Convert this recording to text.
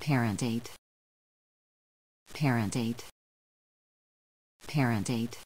parent 8 parent 8 parent 8